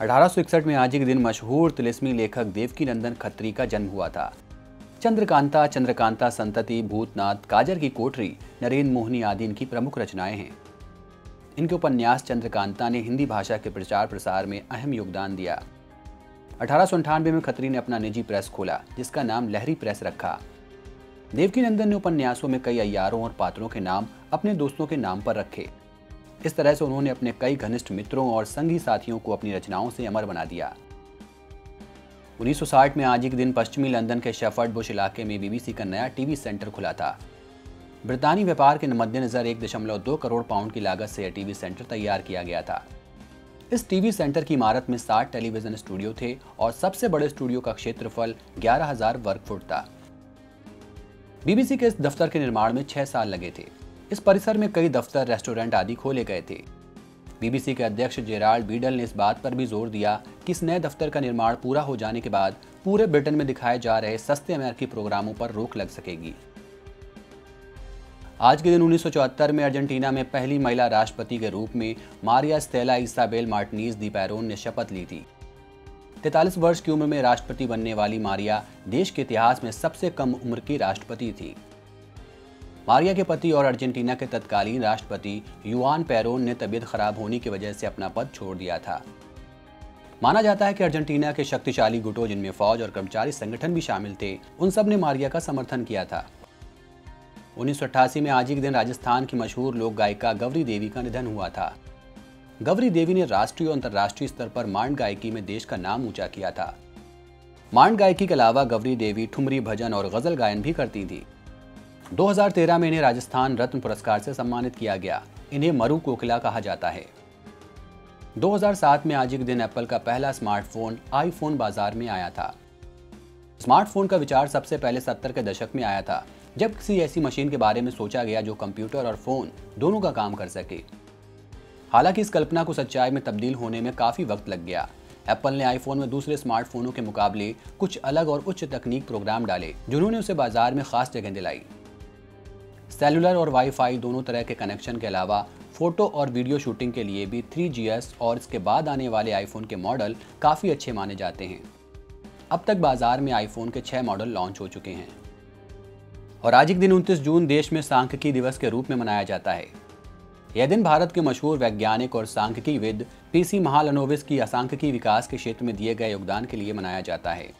अठारह सौ इकसठ में आज के दिन मशहूर तिलिस्मी लेखक देवकी नंदन खत्री का जन्म हुआ था। चंद्रकांता चंद्रकांता संतति, भूतनाथ, काजर की कोठरी नरेंद्र मोहनी आदि इनकी प्रमुख रचनाएँ हैं। इनके उपन्यास चंद्रकांता ने हिंदी भाषा के प्रचार प्रसार में अहम योगदान दिया। अठारह में खत्री ने अपना निजी प्रेस खोला, जिसका नाम लहरी प्रेस रखा। देवकी नंदन ने उपन्यासों में कई अयारों और पात्रों के नाम अपने दोस्तों के नाम पर रखे। इस तरह से उन्होंने अपने कई घनिष्ठ मित्रों और संगी साथियों को अपनी रचनाओं से अमर बना दिया। 1960 में आज ही के दिन पश्चिमी लंदन के शेफर्ड बुश इलाके में बीबीसी का नया टीवी सेंटर खुला था। ब्रितानी व्यापार के मद्देनजर एक दशमलव दो करोड़ पाउंड की लागत से यह टीवी सेंटर तैयार किया गया था। इस टीवी सेंटर की इमारत में 60 टेलीविज़न स्टूडियो थे और सबसे बड़े स्टूडियो का क्षेत्रफल 11,000 वर्ग फुट था। बीबीसी के इस दफ्तर के निर्माण में छह साल लगे थे। इस परिसर में कई दफ्तर, रेस्टोरेंट आदि खोले गए थे। बीबीसी के अध्यक्ष जेराल्ड बीडल ने इस बात पर भी ज़ोर दिया कि इस नए दफ्तर का निर्माण पूरा हो जाने के बाद पूरे ब्रिटेन में दिखाए जा रहे सस्ते अमेरिकी प्रोग्रामों पर रोक लग सकेगी। आज के दिन उन्नीस में अर्जेंटीना में पहली महिला राष्ट्रपति के रूप में Maria Stella Isabel Martinez de Peron ने शपथ ली थी। तैतालीस वर्ष की उम्र में राष्ट्रपति बनने वाली मारिया देश के इतिहास में सबसे कम उम्र की राष्ट्रपति थी। मारिया के पति और अर्जेंटीना के तत्कालीन राष्ट्रपति युआन पैरोन ने तबीयत खराब होने की वजह से अपना पद छोड़ दिया था। माना जाता है कि अर्जेंटीना के शक्तिशाली गुटों, जिनमें फौज और कर्मचारी संगठन भी शामिल थे, उन सबने मारिया का समर्थन किया था। उन्नीस सौ अट्ठासी में आज ही दिन राजस्थान की मशहूर लोक गायिका गौरी देवी का निधन हुआ था। गौरी देवी ने राष्ट्रीय और अंतर्राष्ट्रीय स्तर पर मांड गायकी में देश का नाम ऊँचा किया था। मांड गायकी के अलावा गौरी देवी ठुमरी भजन और गज़ल गायन भी करती थी। 2013 में इन्हें राजस्थान रत्न पुरस्कार से सम्मानित किया गया। इन्हें मरु कोकिला कहा जाता है। 2007 में आज के दिन एप्पल का पहला स्मार्टफ़ोन आईफोन बाज़ार में आया था। स्मार्टफ़ोन का विचार सबसे पहले सत्तर के दशक में आया था, जब किसी ऐसी मशीन के बारे में सोचा गया जो कंप्यूटर और फ़ोन दोनों का काम कर सके। हालाँकि इस कल्पना को सच्चाई में तब्दील होने में काफ़ी वक्त लग गया। एप्पल ने आईफोन में दूसरे स्मार्टफोनों के मुकाबले कुछ अलग और उच्च तकनीक प्रोग्राम डाले, जिन्होंने उसे बाज़ार में खास जगह दिलाई। सेलुलर और वाईफाई दोनों तरह के कनेक्शन के अलावा फ़ोटो और वीडियो शूटिंग के लिए भी 3GS और इसके बाद आने वाले आईफोन के मॉडल काफ़ी अच्छे माने जाते हैं। अब तक बाज़ार में आईफोन के छः मॉडल लॉन्च हो चुके हैं। और आज एक दिन 29 जून देश में सांख्यिकी दिवस के रूप में मनाया जाता है। यह दिन भारत के मशहूर वैज्ञानिक और सांख्यिकी विद पीसी महालनोविस की असांख्यिकी विकास के क्षेत्र में दिए गए योगदान के लिए मनाया जाता है।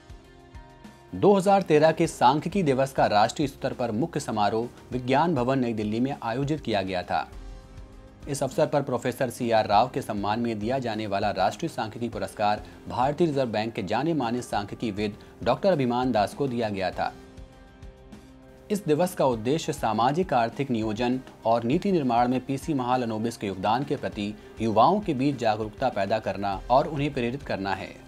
2013 के सांख्यिकी दिवस का राष्ट्रीय स्तर पर मुख्य समारोह विज्ञान भवन नई दिल्ली में आयोजित किया गया था। इस अवसर पर प्रोफेसर सी आर राव के सम्मान में दिया जाने वाला राष्ट्रीय सांख्यिकी पुरस्कार भारतीय रिज़र्व बैंक के जाने माने सांख्यिकी विद डॉक्टर अभिमान दास को दिया गया था। इस दिवस का उद्देश्य सामाजिक आर्थिक नियोजन और नीति निर्माण में पीसी महालनोबिस के योगदान के प्रति युवाओं के बीच जागरूकता पैदा करना और उन्हें प्रेरित करना है।